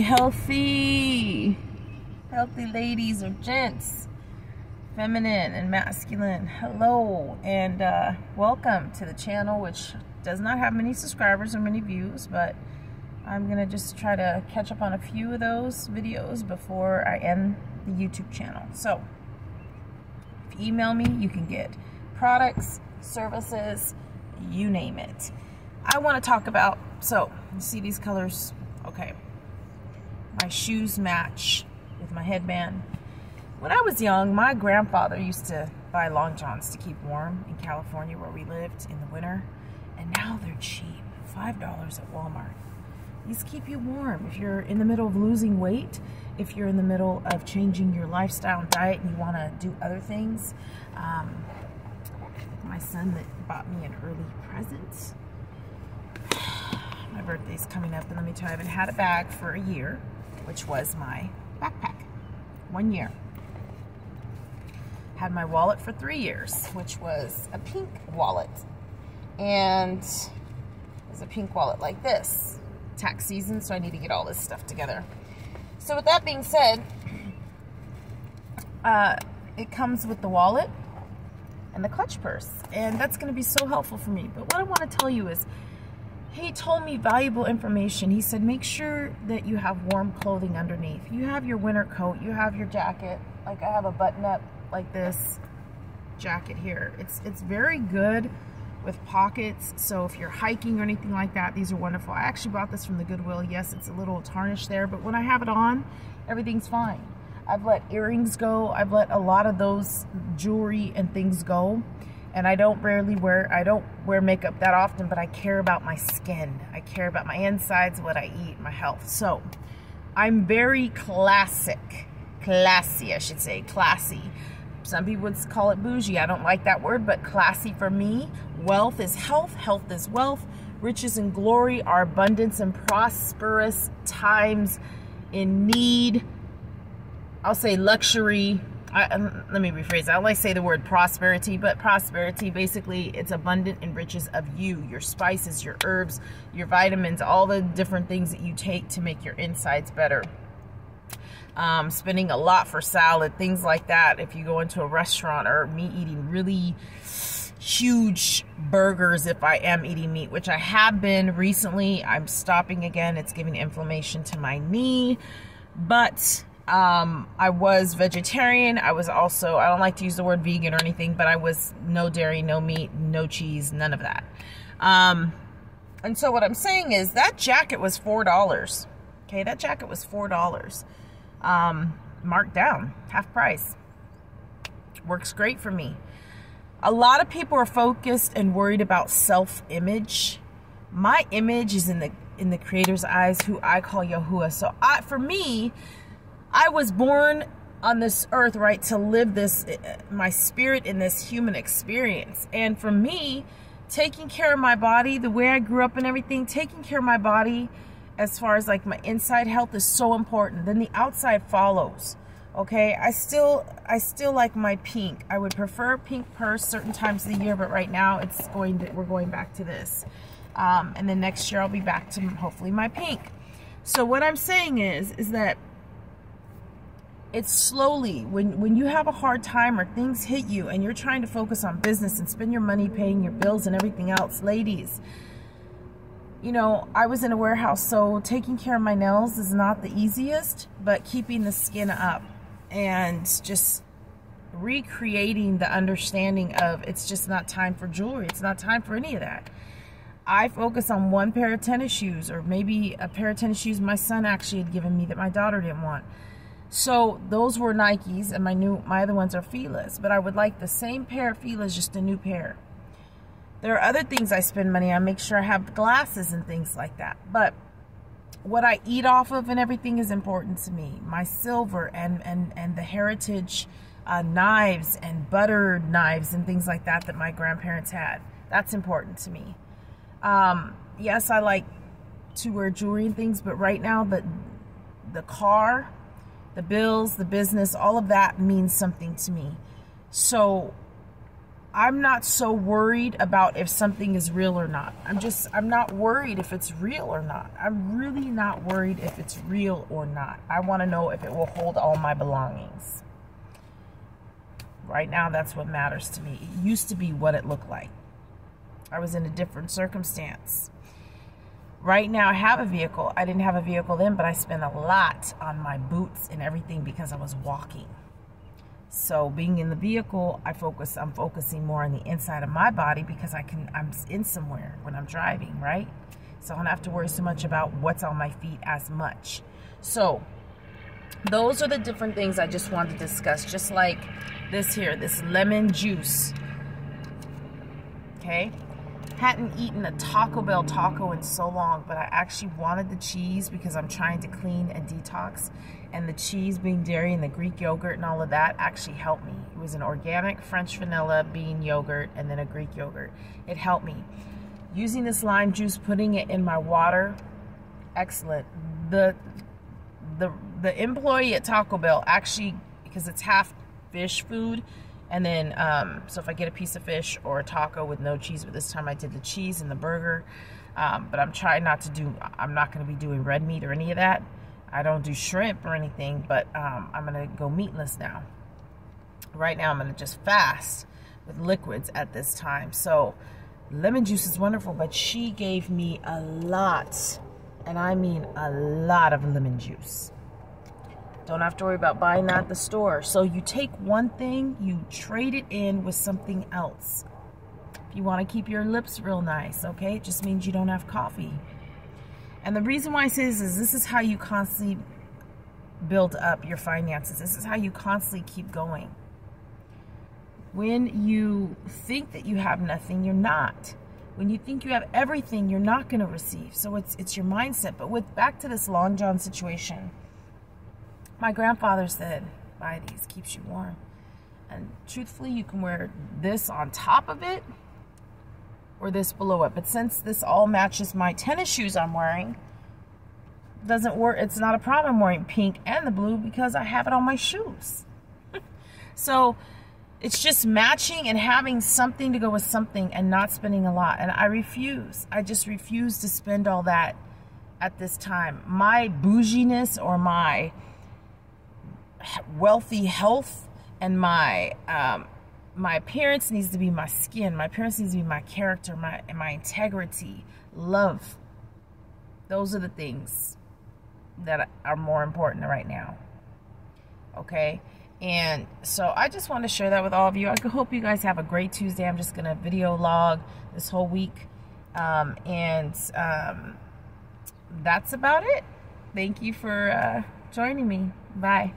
Healthy, healthy ladies or gents, feminine and masculine. Hello and uh, welcome to the channel, which does not have many subscribers or many views, but I'm gonna just try to catch up on a few of those videos before I end the YouTube channel. So, if you email me, you can get products, services, you name it. I want to talk about, so, you see these colors? Okay. Shoes match with my headband. When I was young, my grandfather used to buy long johns to keep warm in California where we lived in the winter. And now they're cheap, $5 at Walmart. These keep you warm if you're in the middle of losing weight, if you're in the middle of changing your lifestyle and diet and you want to do other things. Um, my son that bought me an early present. My birthday's coming up, and let me tell you, I haven't had a bag for a year, which was my backpack. One year. Had my wallet for three years, which was a pink wallet. And it was a pink wallet like this. Tax season, so I need to get all this stuff together. So with that being said, uh, it comes with the wallet, and the clutch purse. And that's going to be so helpful for me. But what I want to tell you is, he told me valuable information. He said, make sure that you have warm clothing underneath. You have your winter coat, you have your jacket. Like I have a button up like this jacket here. It's, it's very good with pockets. So if you're hiking or anything like that, these are wonderful. I actually bought this from the Goodwill. Yes, it's a little tarnished there, but when I have it on, everything's fine. I've let earrings go. I've let a lot of those jewelry and things go. And I don't rarely wear, I don't wear makeup that often, but I care about my skin. I care about my insides, what I eat, my health. So I'm very classic, classy, I should say, classy. Some people would call it bougie. I don't like that word, but classy for me. Wealth is health, health is wealth. Riches and glory are abundance and prosperous times in need, I'll say luxury. I, um, let me rephrase. I like say the word prosperity, but prosperity basically it's abundant and riches of you, your spices, your herbs, your vitamins, all the different things that you take to make your insides better. Um, spending a lot for salad, things like that. If you go into a restaurant or me eating really huge burgers if I am eating meat, which I have been recently. I'm stopping again. It's giving inflammation to my knee. But um, I was vegetarian. I was also, I don't like to use the word vegan or anything, but I was no dairy, no meat, no cheese, none of that. Um, and so what I'm saying is that jacket was $4. Okay, that jacket was $4. Um, marked down, half price. Works great for me. A lot of people are focused and worried about self-image. My image is in the in the creator's eyes who I call Yahuwah. So I for me, I was born on this earth, right, to live this, my spirit in this human experience. And for me, taking care of my body, the way I grew up and everything, taking care of my body as far as like my inside health is so important. Then the outside follows. Okay, I still, I still like my pink. I would prefer pink purse certain times of the year, but right now it's going to, we're going back to this. Um, and then next year I'll be back to hopefully my pink. So what I'm saying is, is that it's slowly when when you have a hard time or things hit you and you're trying to focus on business and spend your money paying your bills and everything else ladies you know i was in a warehouse so taking care of my nails is not the easiest but keeping the skin up and just recreating the understanding of it's just not time for jewelry it's not time for any of that. I focus on one pair of tennis shoes or maybe a pair of tennis shoes my son actually had given me that my daughter didn't want so those were Nikes, and my new my other ones are Fila's. But I would like the same pair of Fila's, just a new pair. There are other things I spend money on. Make sure I have glasses and things like that. But what I eat off of and everything is important to me. My silver and and and the heritage uh, knives and buttered knives and things like that that my grandparents had. That's important to me. Um, yes, I like to wear jewelry and things, but right now the the car the bills, the business, all of that means something to me. So I'm not so worried about if something is real or not. I'm just, I'm not worried if it's real or not. I'm really not worried if it's real or not. I want to know if it will hold all my belongings. Right now, that's what matters to me. It used to be what it looked like. I was in a different circumstance. Right now, I have a vehicle. I didn't have a vehicle then, but I spent a lot on my boots and everything because I was walking. So being in the vehicle, I focus, I'm focusing more on the inside of my body because I can, I'm in somewhere when I'm driving, right? So I don't have to worry so much about what's on my feet as much. So those are the different things I just wanted to discuss. Just like this here, this lemon juice. Okay hadn't eaten a Taco Bell taco in so long, but I actually wanted the cheese because I'm trying to clean and detox. And the cheese being dairy and the Greek yogurt and all of that actually helped me. It was an organic French vanilla bean yogurt and then a Greek yogurt. It helped me. Using this lime juice, putting it in my water, excellent. The the the employee at Taco Bell actually because it's half fish food and then, um, so if I get a piece of fish or a taco with no cheese, but this time I did the cheese and the burger. Um, but I'm trying not to do, I'm not going to be doing red meat or any of that. I don't do shrimp or anything, but um, I'm going to go meatless now. Right now, I'm going to just fast with liquids at this time. So, lemon juice is wonderful, but she gave me a lot, and I mean a lot of lemon juice. Don't have to worry about buying that at the store. So you take one thing, you trade it in with something else. If you want to keep your lips real nice, okay? It just means you don't have coffee. And the reason why I say this is this is how you constantly build up your finances. This is how you constantly keep going. When you think that you have nothing, you're not. When you think you have everything, you're not going to receive. So it's it's your mindset. But with back to this Long John situation, my grandfather said, buy these, keeps you warm. And truthfully, you can wear this on top of it or this below it. But since this all matches my tennis shoes I'm wearing, doesn't work. It's not a problem wearing pink and the blue because I have it on my shoes. so it's just matching and having something to go with something and not spending a lot. And I refuse. I just refuse to spend all that at this time. My bouginess or my wealthy health and my um, my appearance needs to be my skin. My appearance needs to be my character, my my integrity, love. Those are the things that are more important right now. Okay? And so I just want to share that with all of you. I hope you guys have a great Tuesday. I'm just going to video log this whole week. Um, and um, that's about it. Thank you for uh, joining me. Bye.